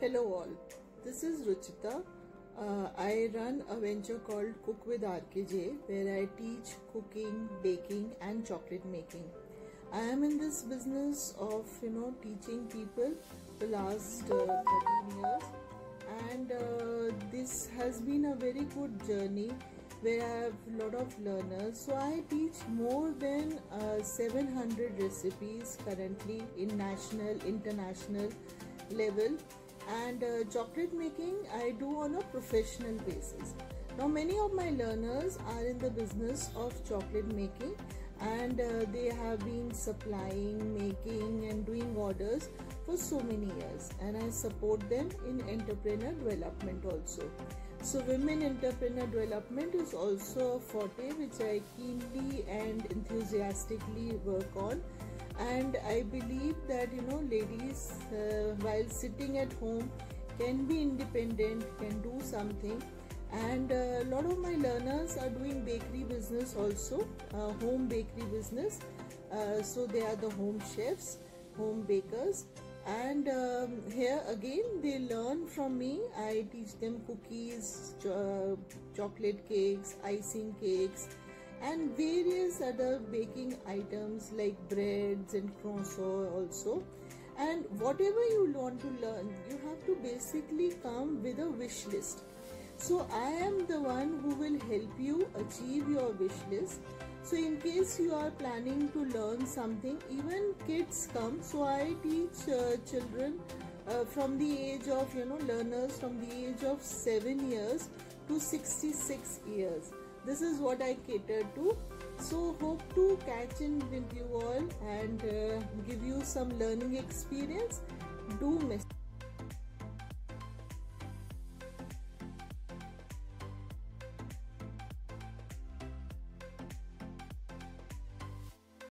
Hello all, this is Ruchita. Uh, I run a venture called Cook with RKJ where I teach cooking, baking and chocolate making. I am in this business of you know teaching people the last uh, 13 years and uh, this has been a very good journey where I have a lot of learners. So I teach more than uh, 700 recipes currently in national, international level and uh, chocolate making I do on a professional basis. Now many of my learners are in the business of chocolate making and uh, they have been supplying, making and doing orders for so many years and I support them in entrepreneur development also. So women entrepreneur development is also a forte which I keenly and enthusiastically work on and i believe that you know ladies uh, while sitting at home can be independent can do something. And a lot of my learners are doing bakery business also uh, home bakery business. Uh, so they are the home chefs home bakers. And um, here again they learn from me. I teach them cookies ch chocolate cakes icing cakes and various other baking items like breads and croissant also. And whatever you want to learn you have to basically come with a wish list. So i am the one who will help you achieve your wish list. So in case you are planning to learn something even kids come. So i teach uh, children uh, from the age of you know learners from the age of 7 years to 66 years this is what I cater to. So hope to catch in with you all and uh, give you some learning experience. Do miss